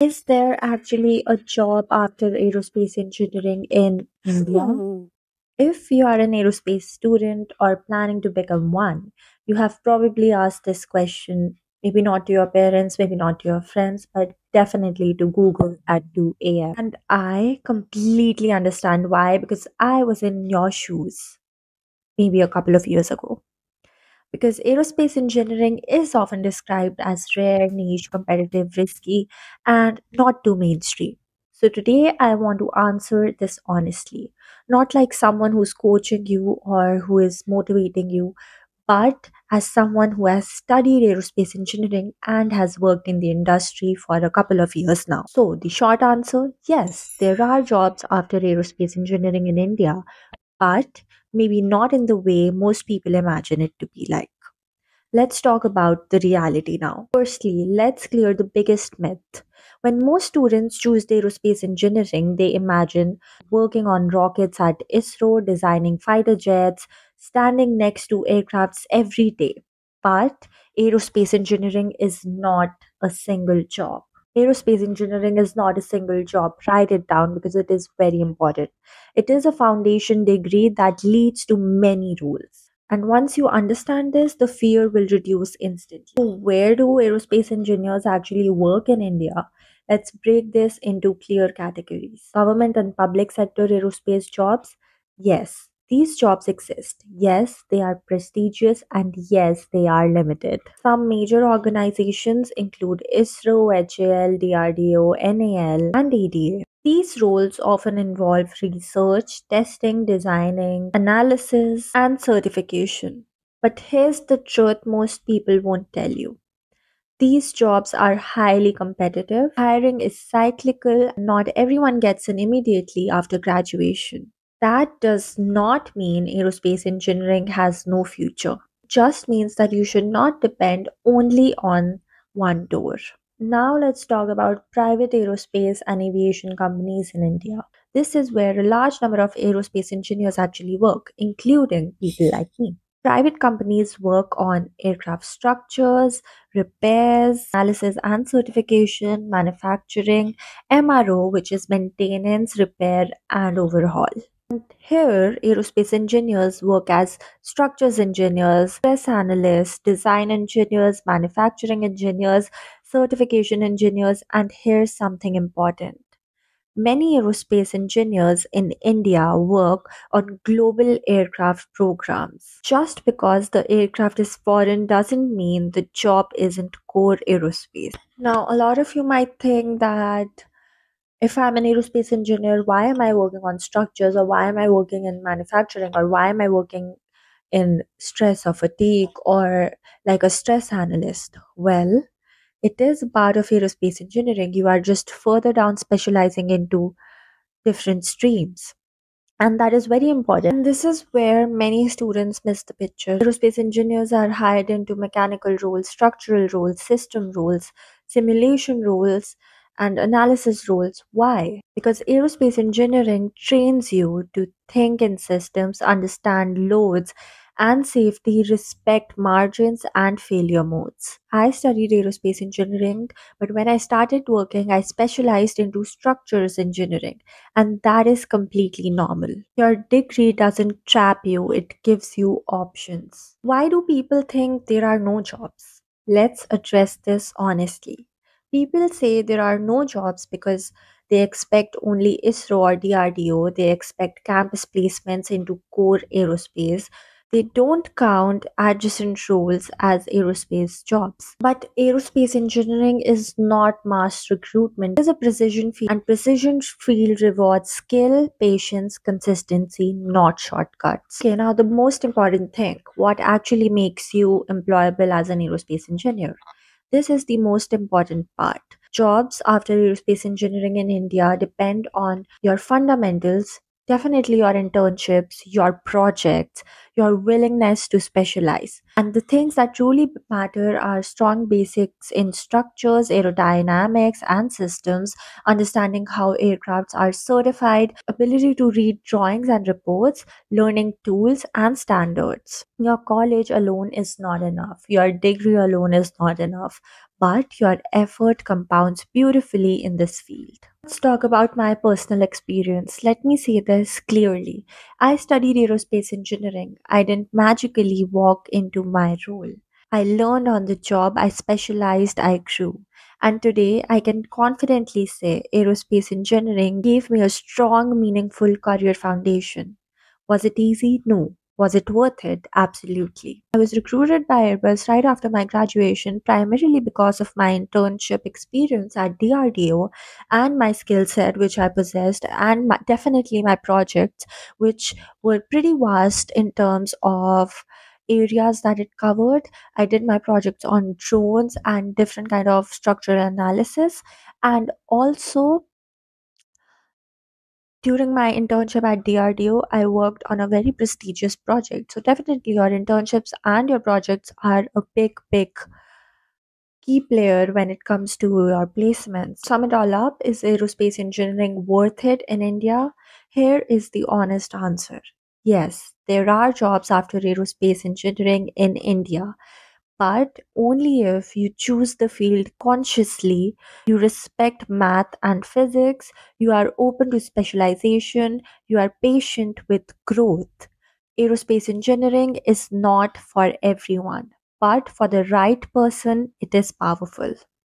Is there actually a job after aerospace engineering in India? Hmm. If you are an aerospace student or planning to become one, you have probably asked this question, maybe not to your parents, maybe not to your friends, but definitely to Google at 2 a.m. And I completely understand why, because I was in your shoes maybe a couple of years ago. Because aerospace engineering is often described as rare, niche, competitive, risky, and not too mainstream. So today I want to answer this honestly, not like someone who's coaching you or who is motivating you, but as someone who has studied aerospace engineering and has worked in the industry for a couple of years now. So the short answer yes, there are jobs after aerospace engineering in India, but maybe not in the way most people imagine it to be like. Let's talk about the reality now. Firstly, let's clear the biggest myth. When most students choose aerospace engineering, they imagine working on rockets at ISRO, designing fighter jets, standing next to aircrafts every day. But aerospace engineering is not a single job. Aerospace engineering is not a single job. Write it down because it is very important. It is a foundation degree that leads to many roles. And once you understand this, the fear will reduce instantly. So where do aerospace engineers actually work in India? Let's break this into clear categories. Government and public sector aerospace jobs. Yes, these jobs exist. Yes, they are prestigious and yes, they are limited. Some major organizations include ISRO, HAL, DRDO, NAL, and ADA. These roles often involve research, testing, designing, analysis, and certification. But here's the truth most people won't tell you. These jobs are highly competitive. Hiring is cyclical. Not everyone gets in immediately after graduation. That does not mean aerospace engineering has no future. It just means that you should not depend only on one door. Now let's talk about private aerospace and aviation companies in India. This is where a large number of aerospace engineers actually work, including people like me. Private companies work on aircraft structures, repairs, analysis and certification, manufacturing, MRO, which is maintenance, repair, and overhaul. Here, aerospace engineers work as structures engineers, stress analysts, design engineers, manufacturing engineers, certification engineers, and here's something important. Many aerospace engineers in India work on global aircraft programs. Just because the aircraft is foreign doesn't mean the job isn't core aerospace. Now, a lot of you might think that if I'm an aerospace engineer, why am I working on structures or why am I working in manufacturing or why am I working in stress or fatigue or like a stress analyst? Well, it is part of aerospace engineering. You are just further down specializing into different streams. And that is very important. And this is where many students miss the picture. Aerospace engineers are hired into mechanical roles, structural roles, system roles, simulation roles, and analysis roles. Why? Because aerospace engineering trains you to think in systems, understand loads, and safety, respect margins and failure modes. I studied aerospace engineering, but when I started working, I specialized into structures engineering, and that is completely normal. Your degree doesn't trap you, it gives you options. Why do people think there are no jobs? Let's address this honestly. People say there are no jobs because they expect only ISRO or DRDO, they expect campus placements into core aerospace. They don't count adjacent roles as aerospace jobs. But aerospace engineering is not mass recruitment. It is a precision field, and precision field rewards skill, patience, consistency, not shortcuts. Okay, now the most important thing what actually makes you employable as an aerospace engineer? This is the most important part. Jobs after aerospace engineering in India depend on your fundamentals, definitely your internships, your projects, your willingness to specialize. And the things that truly matter are strong basics in structures, aerodynamics, and systems, understanding how aircrafts are certified, ability to read drawings and reports, learning tools and standards. Your college alone is not enough, your degree alone is not enough, but your effort compounds beautifully in this field. Let's talk about my personal experience. Let me say this clearly. I studied aerospace engineering. I didn't magically walk into my role. I learned on the job, I specialized, I grew. And today I can confidently say aerospace engineering gave me a strong, meaningful career foundation. Was it easy? No. Was it worth it? Absolutely. I was recruited by Airbus right after my graduation, primarily because of my internship experience at DRDO and my skill set, which I possessed, and my, definitely my projects, which were pretty vast in terms of areas that it covered i did my projects on drones and different kind of structural analysis and also during my internship at DRDO, I worked on a very prestigious project. So, definitely, your internships and your projects are a big, big key player when it comes to your placements. Sum it all up is aerospace engineering worth it in India? Here is the honest answer yes, there are jobs after aerospace engineering in India but only if you choose the field consciously, you respect math and physics, you are open to specialization, you are patient with growth. Aerospace engineering is not for everyone, but for the right person, it is powerful.